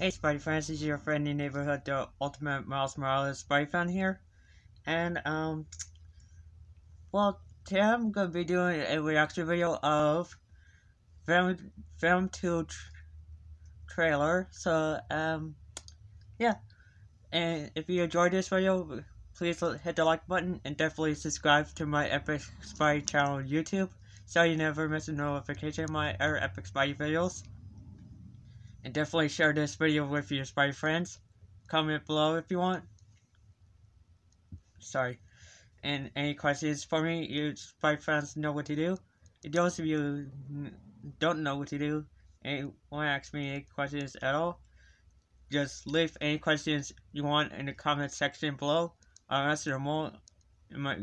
Hey Spidey fans, this is your friendly neighborhood, the ultimate Miles Morales Spidey fan here. And, um, well, today I'm to be doing a reaction video of Venom, Venom 2 tra trailer. So, um, yeah. And if you enjoyed this video, please hit the like button and definitely subscribe to my Epic Spidey channel on YouTube so you never miss a notification of my other Epic Spidey videos. And definitely share this video with your Spidey friends. Comment below if you want. Sorry. And any questions for me, you Spidey friends know what to do. And those of you don't know what to do and want to ask me any questions at all, just leave any questions you want in the comment section below. I'll answer them all in my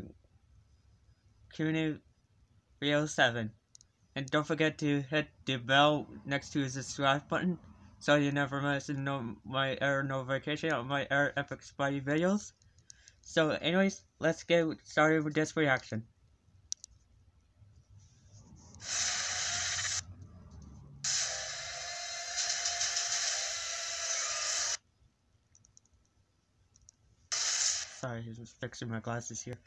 Q&A video 7. And don't forget to hit the bell next to the subscribe button so you never miss no my error notification on my air epic spidey videos. So anyways, let's get started with this reaction. Sorry, just fixing my glasses here.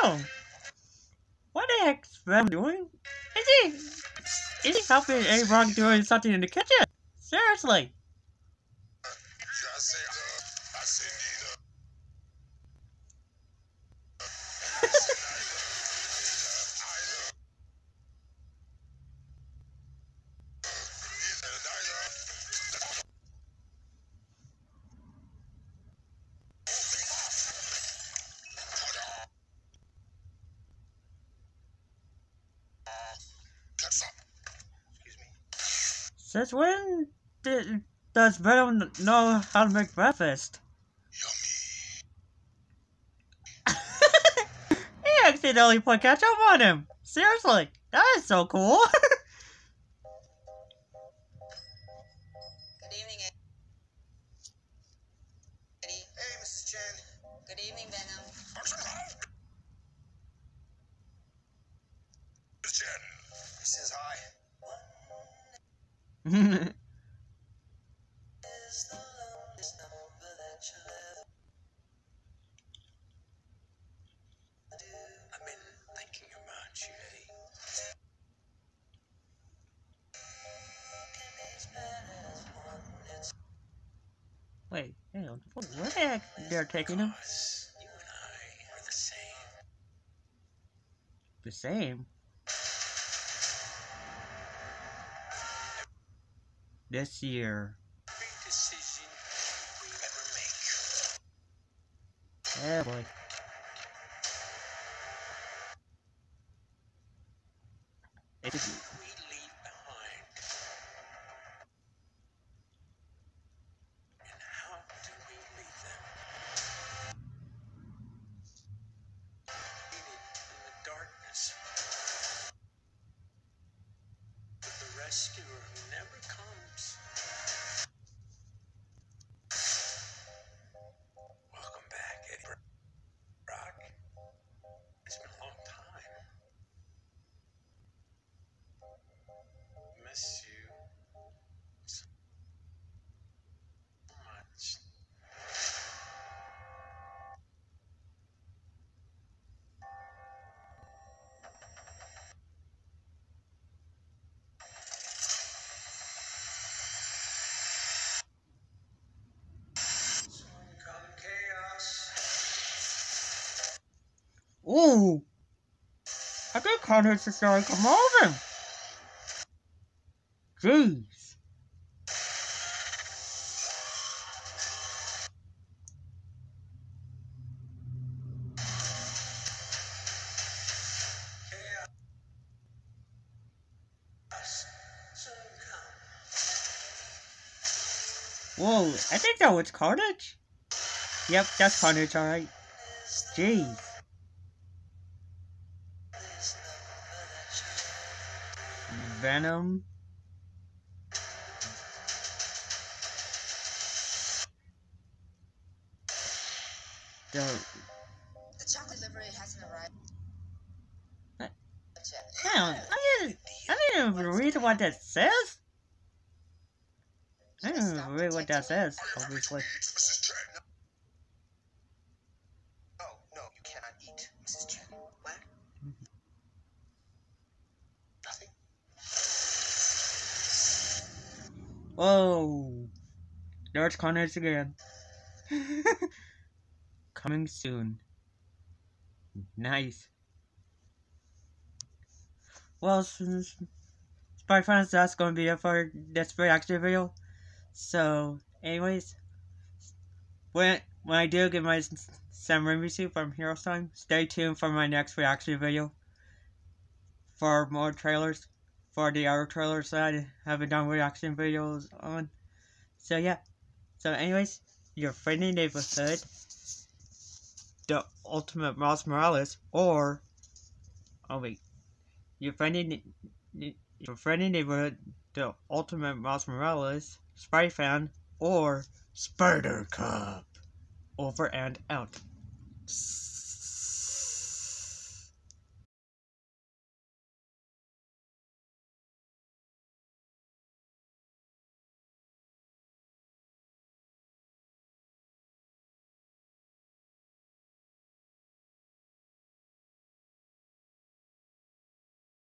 Oh. What the heck's Venom doing? Is he... Is he helping A-Rock doing something in the kitchen? Seriously. Since when did, does Venom know how to make breakfast? he accidentally put ketchup on him! Seriously, that is so cool! Good evening, Eddie. Hey, Mrs. Chen. Good evening, Venom. Mrs. Chen. He says hi. Wait, hang on. Where the heck they're taking him? You and I are the same. The same. This year. Every decision we ever make. Yeah, boy. It ooh! I think is starting to come over. Jeez. Whoa, I think that was Carnage. Yep, that's Carnage, alright. Jeez. Venom. the The chocolate delivery hasn't arrived. What? Yet. Hell, I didn't, I didn't even read what that says. I didn't even read what that says, obviously. Eat, Mrs. Chen. No, no, you cannot eat, Mrs. Chen. What? Nothing. Oh. Whoa! There's Connors again. Coming soon. Nice. Well, since Spy fans, that's gonna be it for this reaction video. So, anyways, when when I do get my S- Sam Raimi suit from Heroes Time, stay tuned for my next reaction video. For more trailers, for the other trailers that I haven't done reaction videos on. So yeah. So anyways, your friendly neighborhood, the ultimate Miles Morales, or oh wait, your friendly your friendly neighborhood, the ultimate Miles Morales, Spy Fan, or Spider Cop. Over and out.